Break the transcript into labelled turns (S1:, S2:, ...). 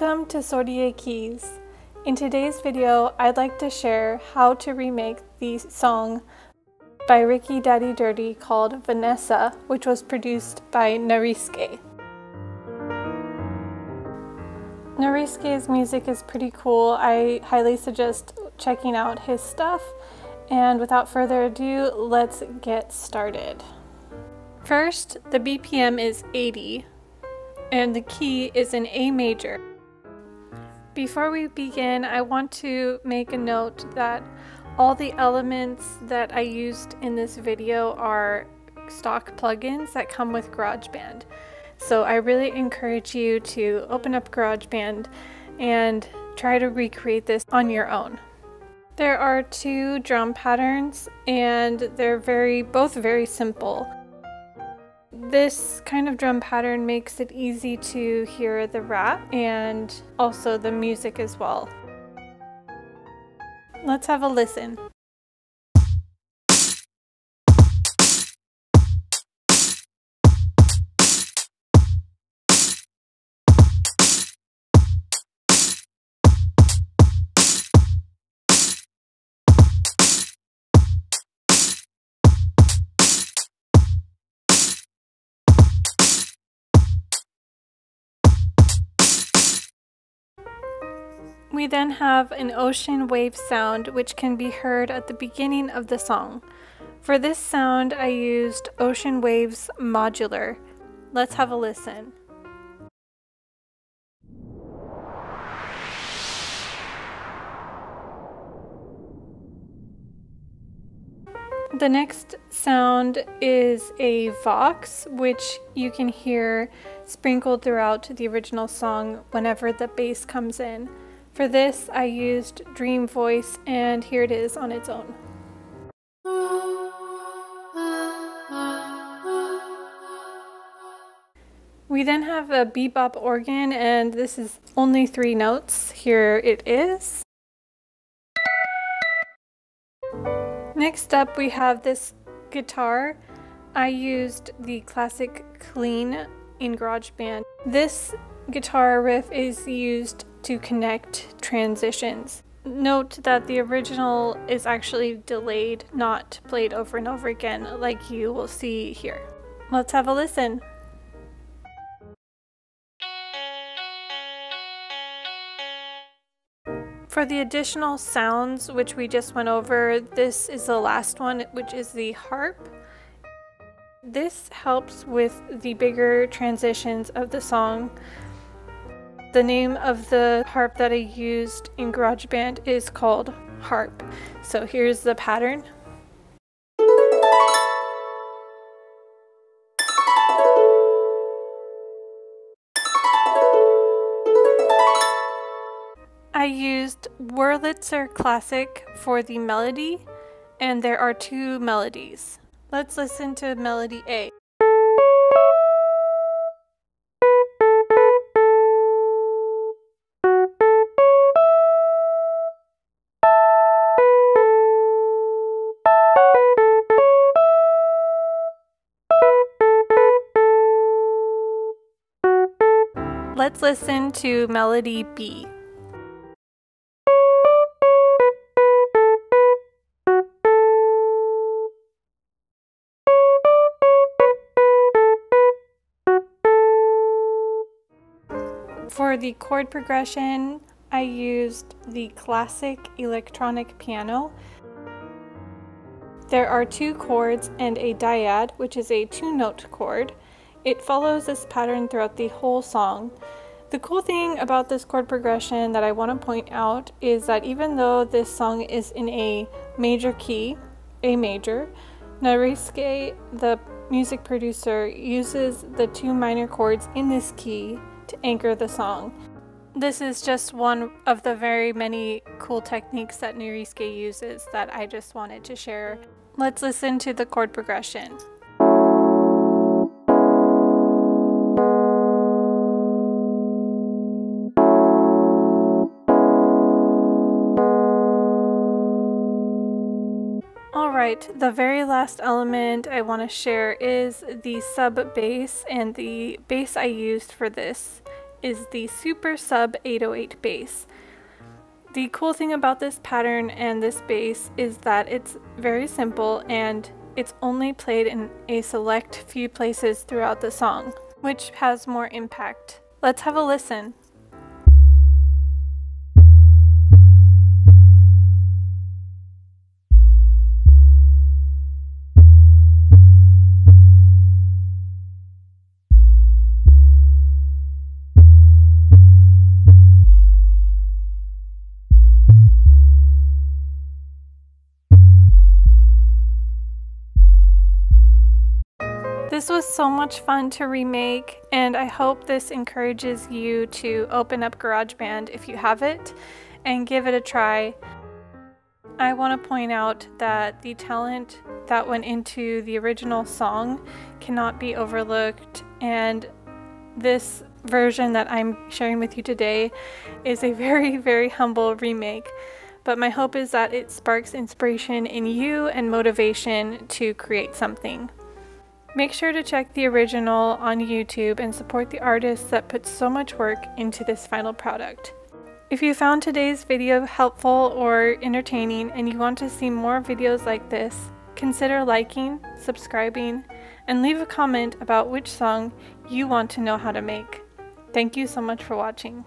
S1: Welcome to Sorié Keys. In today's video, I'd like to share how to remake the song by Ricky Daddy Dirty called Vanessa, which was produced by NARISK. NARISK's music is pretty cool. I highly suggest checking out his stuff. And without further ado, let's get started. First, the BPM is 80, and the key is in A major. Before we begin, I want to make a note that all the elements that I used in this video are stock plugins that come with GarageBand. So I really encourage you to open up GarageBand and try to recreate this on your own. There are two drum patterns and they're very both very simple. This kind of drum pattern makes it easy to hear the rap and also the music as well. Let's have a listen. We then have an ocean wave sound which can be heard at the beginning of the song. For this sound I used Ocean Waves Modular. Let's have a listen. The next sound is a vox, which you can hear sprinkled throughout the original song whenever the bass comes in. For this, I used Dream Voice, and here it is on its own. We then have a bebop organ, and this is only three notes. Here it is. Next up, we have this guitar. I used the classic clean in GarageBand. This guitar riff is used to connect transitions. Note that the original is actually delayed, not played over and over again, like you will see here. Let's have a listen. For the additional sounds, which we just went over, this is the last one, which is the harp. This helps with the bigger transitions of the song the name of the harp that I used in GarageBand is called Harp. So here's the pattern. I used Wurlitzer Classic for the melody, and there are two melodies. Let's listen to melody A. Let's listen to melody B. For the chord progression, I used the classic electronic piano. There are two chords and a dyad, which is a two note chord. It follows this pattern throughout the whole song. The cool thing about this chord progression that I want to point out is that even though this song is in a major key, A major, NARISK, the music producer, uses the two minor chords in this key to anchor the song. This is just one of the very many cool techniques that NARISK uses that I just wanted to share. Let's listen to the chord progression. Alright, the very last element I want to share is the sub bass and the bass I used for this is the Super Sub 808 bass. The cool thing about this pattern and this bass is that it's very simple and it's only played in a select few places throughout the song, which has more impact. Let's have a listen. This was so much fun to remake, and I hope this encourages you to open up GarageBand if you have it and give it a try. I want to point out that the talent that went into the original song cannot be overlooked, and this version that I'm sharing with you today is a very, very humble remake. But my hope is that it sparks inspiration in you and motivation to create something. Make sure to check the original on YouTube and support the artists that put so much work into this final product. If you found today's video helpful or entertaining and you want to see more videos like this, consider liking, subscribing, and leave a comment about which song you want to know how to make. Thank you so much for watching.